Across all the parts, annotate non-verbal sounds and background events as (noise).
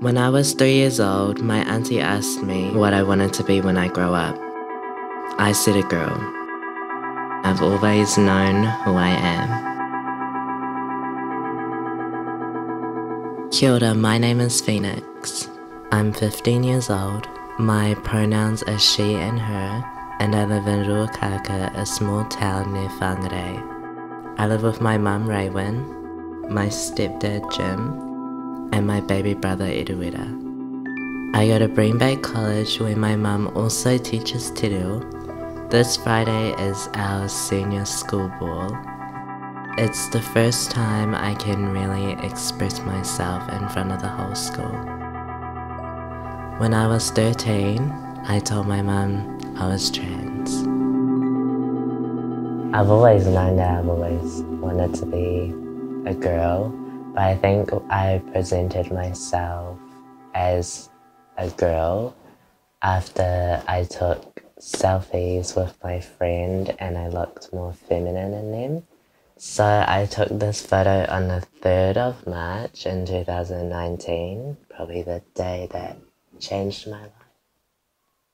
When I was three years old, my auntie asked me what I wanted to be when I grow up. I said a girl. I've always known who I am. Kia ora, my name is Phoenix. I'm 15 years old. My pronouns are she and her, and I live in Ruakaka, a small town near Whangarei. I live with my mum Raywin, my stepdad Jim, and my baby brother Eduida. I go to Bream Bay College where my mum also teaches te. This Friday is our senior school ball. It's the first time I can really express myself in front of the whole school. When I was 13, I told my mum I was trans. I've always known that I've always wanted to be a girl but I think I presented myself as a girl after I took selfies with my friend and I looked more feminine in them. So I took this photo on the 3rd of March in 2019, probably the day that changed my life.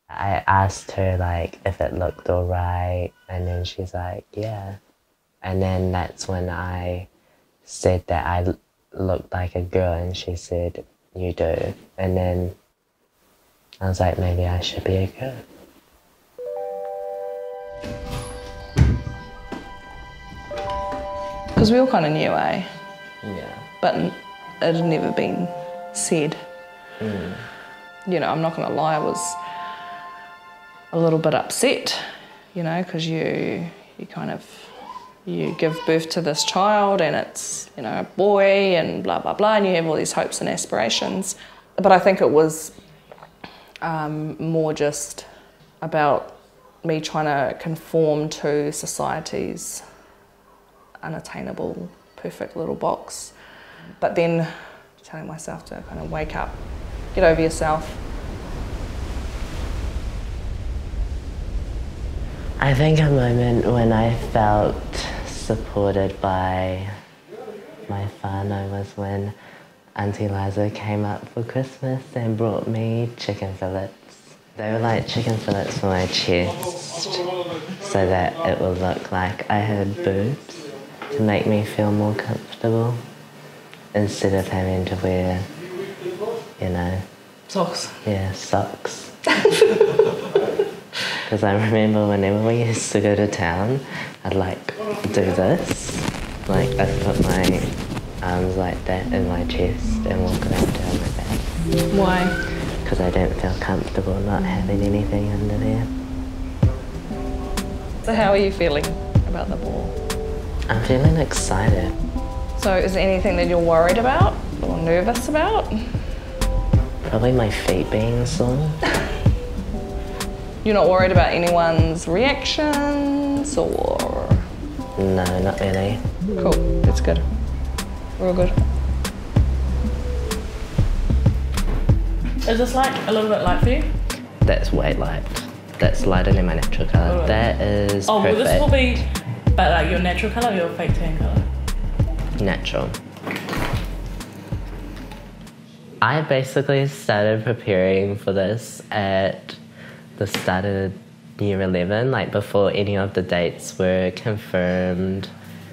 I asked her like if it looked alright and then she's like, yeah. And then that's when I said that I looked like a girl and she said, You do. And then I was like, Maybe I should be a girl. Because we all kind of knew, eh? Yeah. But it had never been said. Mm. You know, I'm not going to lie, I was a little bit upset, you know, because you, you kind of you give birth to this child and it's you know a boy and blah blah blah and you have all these hopes and aspirations. But i think it was um, more just about me trying to conform to society's unattainable perfect little box. But then telling myself to kind of wake up get over yourself. I think a moment when I felt supported by my whānau was when Auntie Liza came up for Christmas and brought me chicken fillets. They were like chicken fillets for my chest so that it would look like I had boobs to make me feel more comfortable instead of having to wear, you know, socks. Yeah, socks. (laughs) Because I remember whenever we used to go to town, I'd like do this. Like I'd put my arms like that in my chest and walk around town like that. Why? Because I don't feel comfortable not having anything under there. So how are you feeling about the ball? I'm feeling excited. So is there anything that you're worried about or nervous about? Probably my feet being sore. (laughs) You're not worried about anyone's reactions or? No, not really. Cool, that's good. We're all good. Is this like a little bit light for you? That's way light. That's lighter than my natural colour. Oh, that is Oh, perfect. well this will be, but like your natural colour or your fake tan colour? Natural. I basically started preparing for this at the start of year 11, like before any of the dates were confirmed.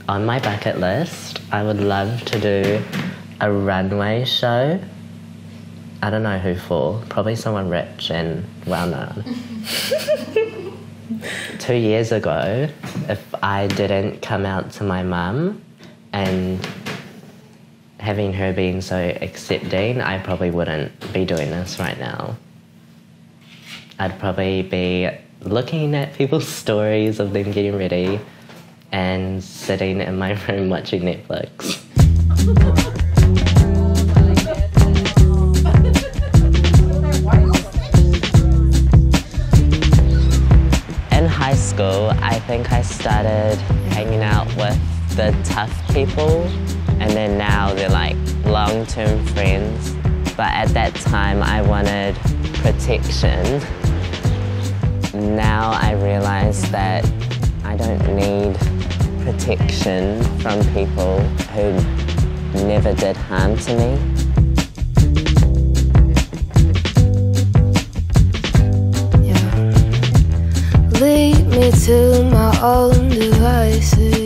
On my bucket list, I would love to do a runway show. I don't know who for, probably someone rich and well known. (laughs) Two years ago, if I didn't come out to my mum and having her being so accepting, I probably wouldn't be doing this right now. I'd probably be looking at people's (laughs) stories of them getting ready and sitting in my (laughs) room watching Netflix. In high school, I think I started hanging out with the tough people, and then now they're like long term friends. But at that time, I wanted protection. (laughs) Now I realise that I don't need protection from people who never did harm to me. Yeah. Lead me to my own devices